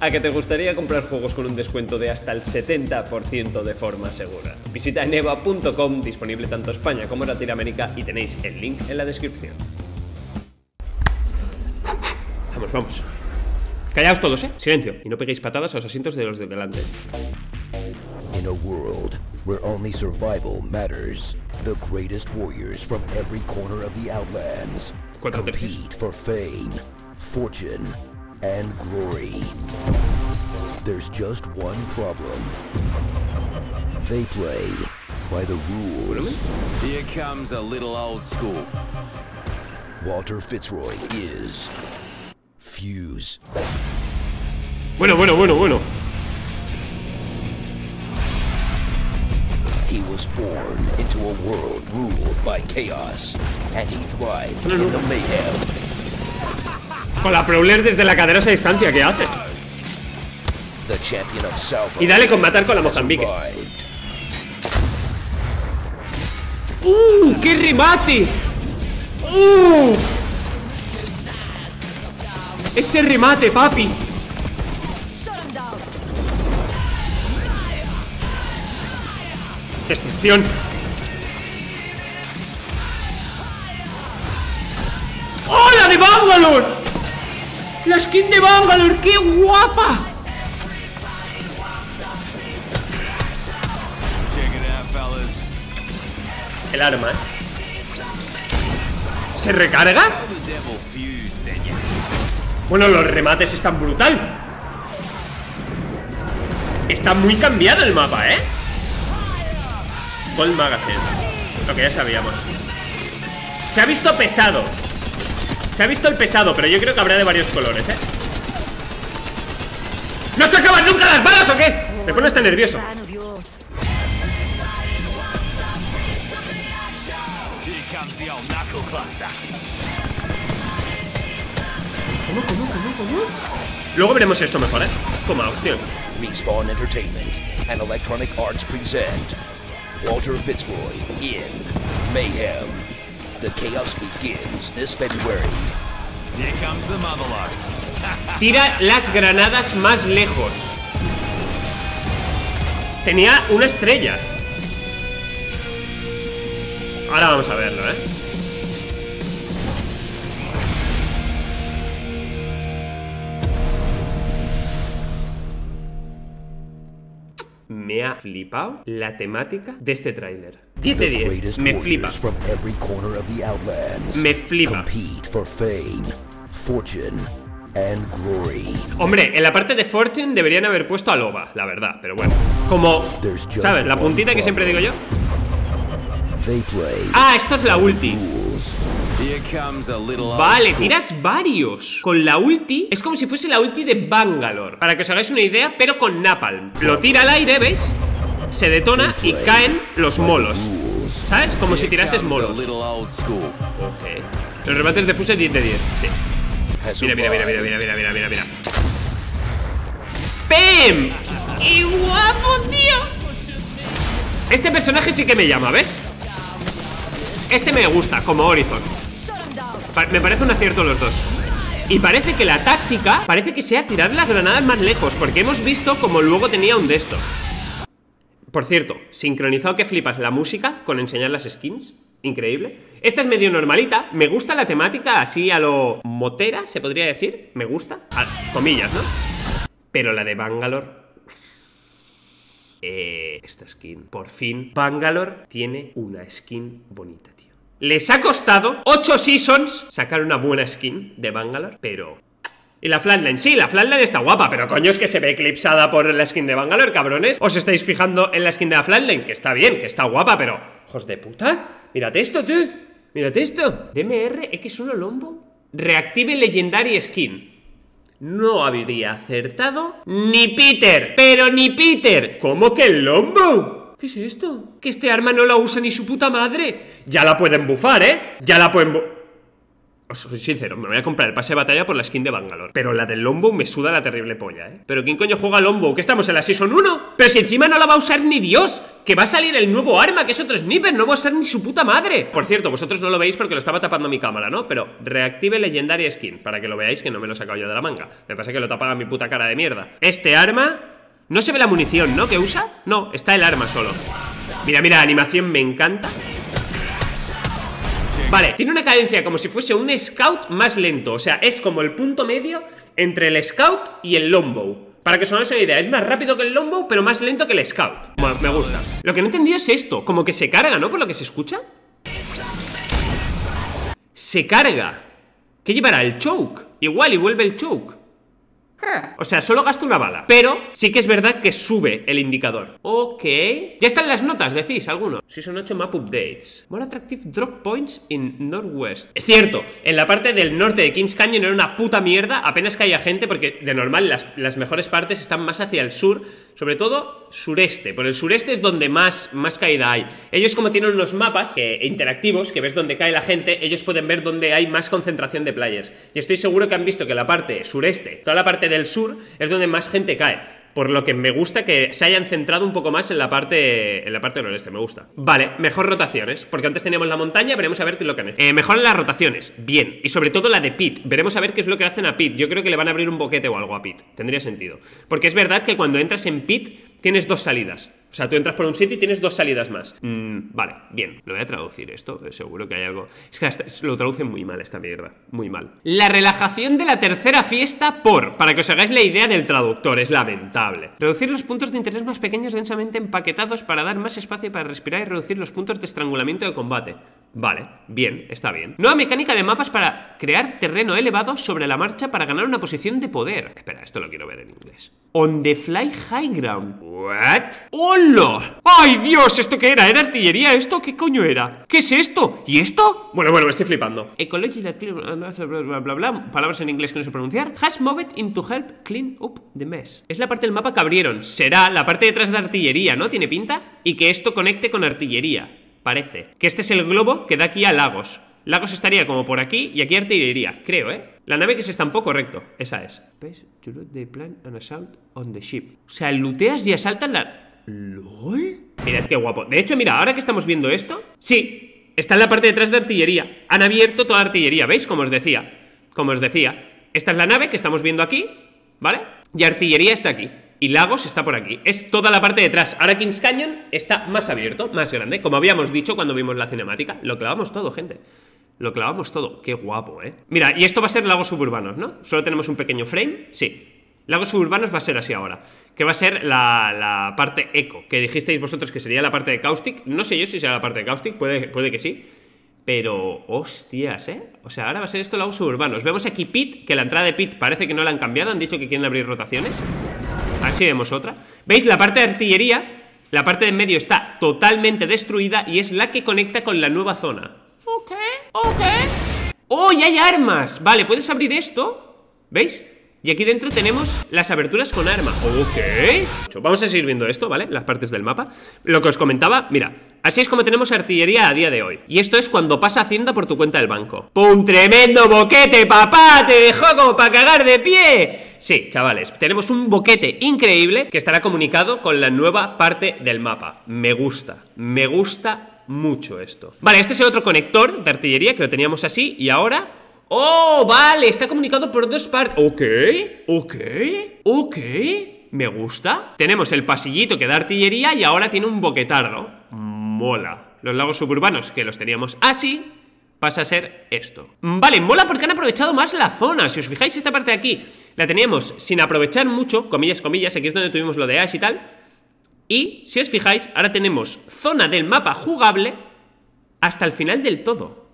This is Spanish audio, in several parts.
¿A que te gustaría comprar juegos con un descuento de hasta el 70% de forma segura? Visita eneva.com, disponible tanto España como Latinoamérica, y tenéis el link en la descripción. Vamos, vamos. Callaos todos, ¿eh? Silencio. Y no peguéis patadas a los asientos de los de delante. In a world where only survival matters, the greatest warriors from every corner of the Outlands compete for fame, fortune, and glory. There's just one problem. They play by the rules. Here comes a little old school. Walter Fitzroy is Fuse. Bueno, bueno, bueno, bueno. He was born into a world ruled by chaos, and he thrived in the mayhem. Con la Prowler desde la cadera a esa distancia, ¿qué hace? Y dale con matar con la Mozambique. ¡Uh! ¡Qué remate! ¡Uh! Ese remate, papi. Destrucción. ¡Oh, la de Bangalore! La skin de Bangalore, qué guapa. El arma, ¿eh? ¿Se recarga? Bueno, los remates están brutal. Está muy cambiado el mapa, ¿eh? Gold Magazine. Lo que ya sabíamos. Se ha visto pesado. Se ha visto el pesado, pero yo creo que habrá de varios colores, ¿eh? ¿No se acaban nunca las balas o qué? Me pone hasta nervioso. The old knuckle cluster. Luego veremos esto mejor, ¿eh? Como opción. Respawn Entertainment and Electronic Arts present Walter Fitzroy in Mayhem. The chaos begins this February. Here comes the motherlode. Tira las granadas más lejos. Tenía una estrella. Ahora vamos a verlo, ¿eh? Me ha flipado la temática de este tráiler. 10 de The 10. greatest Me flipa. Me flipa. and glory. Hombre, en la parte de Fortune deberían haber puesto a Loba, la verdad, pero bueno. Como, ¿sabes? La puntita que siempre digo yo. Ah, esto es la ulti. Vale, tiras varios. Con la ulti, es como si fuese la ulti de Bangalore. Para que os hagáis una idea, pero con Napalm. Lo tira al aire, ¿ves? Se detona y caen los molos. ¿Sabes? Como si tirases molos. Los remates de Fuse 10 de 10, sí. Mira, mira, mira, mira, mira, mira, mira, mira, mira. ¡Pem! ¡Qué guapo, tío! Este personaje sí que me llama, ¿ves? Este me gusta, como Horizon. Me parece un acierto los dos. Y parece que la táctica parece que sea tirar las granadas más lejos, porque hemos visto como luego tenía un de esto. Por cierto, sincronizado que flipas la música con enseñar las skins. Increíble. Esta es medio normalita. Me gusta la temática así a lo motera, se podría decir. Me gusta. A comillas, ¿no? Pero la de Bangalore. Eh, esta skin. Por fin, Bangalore tiene una skin bonita. Les ha costado 8 seasons sacar una buena skin de Bangalore, pero y la Flatline, sí, la Flatline está guapa, pero coño es que se ve eclipsada por la skin de Bangalore, cabrones. ¿Os estáis fijando en la skin de la Flatline? Que está bien, que está guapa, pero... ¡Hijos de puta! Mírate esto, tú. Mírate esto. DMR X1 Lombo. Reactive Legendary Skin. No habría acertado ni Peter, pero ni Peter. ¿Cómo que el Lombo? ¿Qué es esto? Que este arma no la usa ni su puta madre. Ya la pueden bufar, ¿eh? Ya la pueden bu- Os soy sincero, me voy a comprar el pase de batalla por la skin de Bangalore. Pero la del Lombo me suda la terrible polla, ¿eh? ¿Pero quién coño juega Lombo? ¿Que estamos en la Season 1? Pero si encima no la va a usar ni Dios. Que va a salir el nuevo arma, que es otro sniper. No va a usar ni su puta madre. Por cierto, vosotros no lo veis porque lo estaba tapando mi cámara, ¿no? Pero reactive Legendary Skin, para que lo veáis que no me lo he sacado yo de la manga. Me pasa que lo tapaba mi puta cara de mierda. Este arma... No se ve la munición, ¿no? ¿Que usa? No, está el arma solo. Mira, mira, la animación me encanta. Vale, tiene una cadencia como si fuese un scout más lento O sea, es como el punto medio entre el scout y el longbow para que os hagáis una idea, es más rápido que el longbow, pero más lento que el scout Me gusta Lo que no he entendido es esto, como que se carga, ¿no? Por lo que se escucha Se carga ¿Qué llevará? El choke Igual y vuelve el choke o sea, solo gasta una bala Pero sí que es verdad que sube el indicador Ok Ya están las notas, decís algunos son 8 map updates More attractive drop points in Northwest Es cierto, en la parte del norte de Kings Canyon era una puta mierda Apenas caía gente porque de normal las, las mejores partes están más hacia el sur sobre todo sureste. Por el sureste es donde más, más caída hay. Ellos como tienen unos mapas interactivos, que ves dónde cae la gente, ellos pueden ver dónde hay más concentración de players. Y estoy seguro que han visto que la parte sureste, toda la parte del sur, es donde más gente cae. Por lo que me gusta que se hayan centrado un poco más en la parte en la parte noreste, me gusta. Vale, mejor rotaciones, porque antes teníamos la montaña, veremos a ver qué es lo que han hecho. Eh, mejoran las rotaciones, bien. Y sobre todo la de Pit, veremos a ver qué es lo que hacen a Pit. Yo creo que le van a abrir un boquete o algo a Pit, tendría sentido. Porque es verdad que cuando entras en Pit tienes dos salidas. O sea, tú entras por un sitio y tienes dos salidas más. Mm, vale, bien. Lo voy a traducir esto. Eh, seguro que hay algo. Es que lo traducen muy mal esta mierda. Muy mal. La relajación de la tercera fiesta por. Para que os hagáis la idea del traductor. Es lamentable. Reducir los puntos de interés más pequeños densamente empaquetados para dar más espacio para respirar y reducir los puntos de estrangulamiento de combate. Vale, bien, está bien. Nueva mecánica de mapas para crear terreno elevado sobre la marcha para ganar una posición de poder. Espera, esto lo quiero ver en inglés. On the fly high ground. What? ¡Hola! ¡Ay, Dios! ¿Esto qué era? ¿Era artillería esto? ¿Qué coño era? ¿Qué es esto? ¿Y esto? Bueno, bueno, me estoy flipando. Ecology bla bla bla palabras en inglés que no sé pronunciar. Has moved in to help clean up the mess. Es la parte del mapa que abrieron. Será la parte detrás de artillería, ¿no? ¿Tiene pinta? Y que esto conecte con artillería. Parece. Que este es el globo que da aquí a Lagos. Lagos estaría como por aquí y aquí artillería, creo, ¿eh? La nave que se estampó correcto, esa es. O sea, looteas y asaltan la... ¿LOL? Mirad qué guapo. De hecho, mira, ahora que estamos viendo esto... Sí, está en la parte de atrás de artillería. Han abierto toda la artillería, ¿veis? Como os decía. Como os decía. Esta es la nave que estamos viendo aquí, ¿vale? Y artillería está aquí. Y Lagos está por aquí. Es toda la parte de atrás. Ahora Kings Canyon está más abierto, más grande. Como habíamos dicho cuando vimos la cinemática. Lo clavamos todo, gente. Lo clavamos todo. Qué guapo, ¿eh? Mira, y esto va a ser Lagos Suburbanos, ¿no? Solo tenemos un pequeño frame. Sí. Lagos Suburbanos va a ser así ahora. Que va a ser la, la parte eco. Que dijisteis vosotros que sería la parte de Caustic. No sé yo si será la parte de Caustic. Puede, puede que sí. Pero, hostias, ¿eh? O sea, ahora va a ser esto lagos suburbanos. Vemos aquí Pit, que la entrada de Pit parece que no la han cambiado. Han dicho que quieren abrir rotaciones. Así vemos otra. ¿Veis? La parte de artillería, la parte de en medio está totalmente destruida y es la que conecta con la nueva zona. Ok, ok. ¡Oh, y hay armas! Vale, puedes abrir esto. ¿Veis? Y aquí dentro tenemos las aberturas con arma Ok Vamos a seguir viendo esto, ¿vale? Las partes del mapa Lo que os comentaba, mira Así es como tenemos artillería a día de hoy Y esto es cuando pasa Hacienda por tu cuenta del banco ¡Pum! ¡Tremendo boquete, papá! ¡Te dejó como para cagar de pie! Sí, chavales, tenemos un boquete increíble Que estará comunicado con la nueva parte del mapa Me gusta, me gusta mucho esto Vale, este es el otro conector de artillería Que lo teníamos así Y ahora ¡Oh, vale! Está comunicado por dos partes. Ok, ok, ok. Me gusta. Tenemos el pasillito que da artillería y ahora tiene un boquetardo. Mola. Los lagos suburbanos, que los teníamos así, pasa a ser esto. Vale, mola porque han aprovechado más la zona. Si os fijáis, esta parte de aquí la teníamos sin aprovechar mucho, comillas, comillas, aquí es donde tuvimos lo de Ash y tal. Y, si os fijáis, ahora tenemos zona del mapa jugable hasta el final del todo.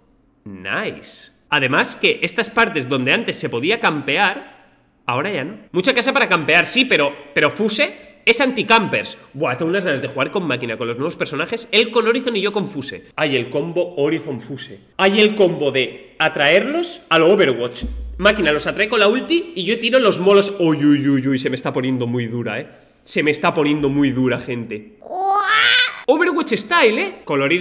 Nice. Además que estas partes donde antes se podía campear, ahora ya no. Mucha casa para campear, sí, pero, pero Fuse es anti-campers. Buah, tengo unas ganas de jugar con máquina, con los nuevos personajes. Él con Horizon y yo con Fuse. Hay el combo Horizon Fuse. Hay el combo de atraerlos al Overwatch. Máquina los atrae con la ulti y yo tiro los molos. Uy, uy, uy, uy, se me está poniendo muy dura, eh. Se me está poniendo muy dura, gente. Overwatch Style, ¿eh?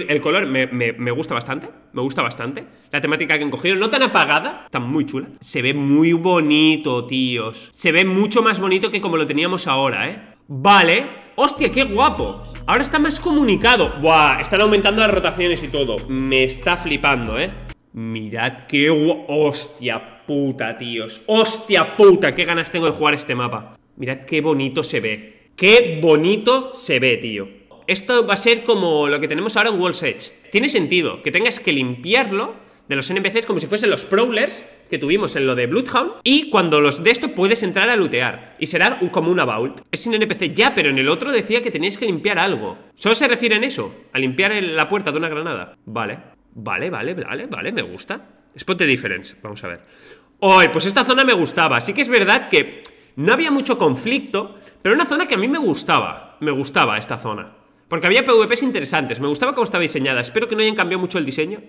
El color me, me- me gusta bastante. Me gusta bastante. La temática que han cogido, no tan apagada, tan muy chula. Se ve muy bonito, tíos. Se ve mucho más bonito que como lo teníamos ahora, ¿eh? Vale. Hostia, qué guapo. Ahora está más comunicado. Buah, están aumentando las rotaciones y todo. Me está flipando, ¿eh? Mirad qué guapo. Hostia puta, tíos. Hostia puta, qué ganas tengo de jugar este mapa. Mirad qué bonito se ve. Qué bonito se ve, tío. Esto va a ser como lo que tenemos ahora en Wall's Edge. Tiene sentido que tengas que limpiarlo de los NPCs como si fuesen los Prowlers que tuvimos en lo de Bloodhound. Y cuando los de esto puedes entrar a lootear. Y será como una vault. Es un NPC ya, pero en el otro decía que teníais que limpiar algo. ¿Solo se refiere en eso? ¿A limpiar la puerta de una granada? Vale. Vale, vale, vale, vale, me gusta. Spot the difference, vamos a ver. Hoy, pues esta zona me gustaba. Sí que es verdad que no había mucho conflicto, pero una zona que a mí me gustaba. Me gustaba esta zona. Porque había PvPs interesantes. Me gustaba cómo estaba diseñada. Espero que no hayan cambiado mucho el diseño.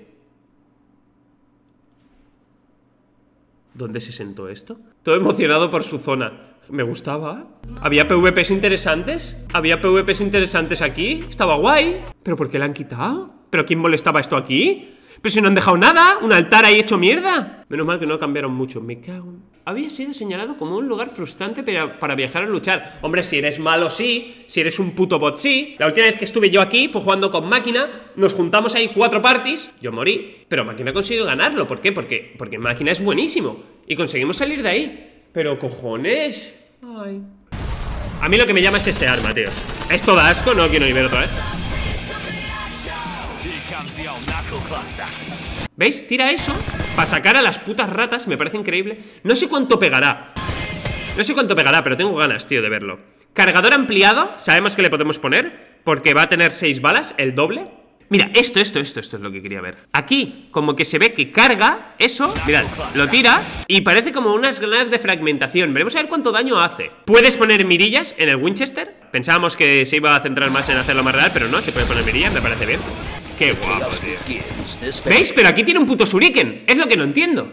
¿Dónde se sentó esto? Todo emocionado por su zona. Me gustaba. Había PvPs interesantes. Había PvPs interesantes aquí. Estaba guay. ¿Pero por qué la han quitado? ¿Pero quién molestaba esto aquí? Pero si no han dejado nada. Un altar ahí hecho mierda. Menos mal que no cambiaron mucho. Me cago. en- Había sido señalado como un lugar frustrante para, para viajar a luchar. Hombre, si eres malo, sí. Si eres un puto bot, sí. La última vez que estuve yo aquí fue jugando con máquina. Nos juntamos ahí cuatro parties. Yo morí. Pero máquina consiguió ganarlo. ¿Por qué? Porque, porque máquina es buenísimo. Y conseguimos salir de ahí. Pero cojones. Ay. A mí lo que me llama es este arma, tíos. Esto da asco, no quiero ni ver otra vez. ¿Veis? Tira eso para sacar a las putas ratas, me parece increíble. No sé cuánto pegará. No sé cuánto pegará, pero tengo ganas, tío, de verlo. Cargador ampliado, sabemos que le podemos poner, porque va a tener 6 balas, el doble. Mira, esto, esto, esto, esto es lo que quería ver. Aquí, como que se ve que carga eso, mirad, lo tira y parece como unas granadas de fragmentación. Veremos a ver cuánto daño hace. Puedes poner mirillas en el Winchester. Pensábamos que se iba a centrar más en hacerlo más real, pero no, se puede poner mirillas, me parece bien. Qué guapo, tío. ¿Veis? Pero aquí tiene un puto shuriken. Es lo que no entiendo.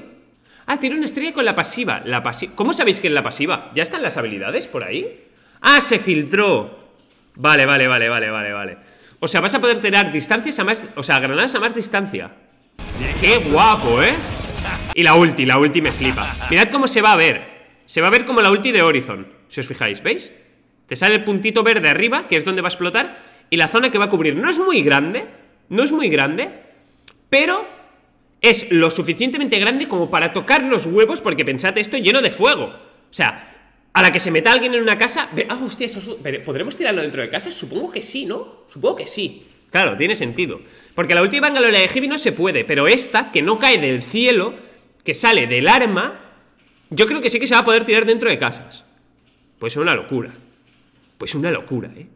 Ah, tiene una estrella con la pasiva. La pasi ¿Cómo sabéis que es la pasiva? ¿Ya están las habilidades por ahí? Ah, se filtró. Vale, vale, vale, vale, vale, vale. O sea, vas a poder tirar distancias a más... O sea, granadas a más distancia. ¡Qué guapo, eh! Y la ulti, la ulti me flipa. Mirad cómo se va a ver. Se va a ver como la ulti de Horizon. Si os fijáis, ¿veis? Te sale el puntito verde arriba, que es donde va a explotar, y la zona que va a cubrir. No es muy grande, no es muy grande, pero es lo suficientemente grande como para tocar los huevos, porque pensad esto lleno de fuego. O sea, a la que se meta alguien en una casa. Ah, hostia, eso, ¿podremos tirarlo dentro de casa? Supongo que sí, ¿no? Supongo que sí. Claro, tiene sentido. Porque la última Bangalore de Heavy no se puede, pero esta, que no cae del cielo, que sale del arma, yo creo que sí que se va a poder tirar dentro de casas. Pues es una locura. Pues una locura, ¿eh?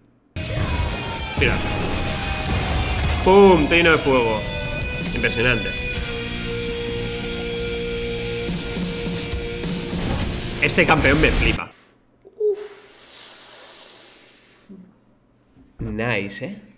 ¡Pum! Lleno de fuego. Impresionante. Este campeón me flipa. Nice, ¿eh?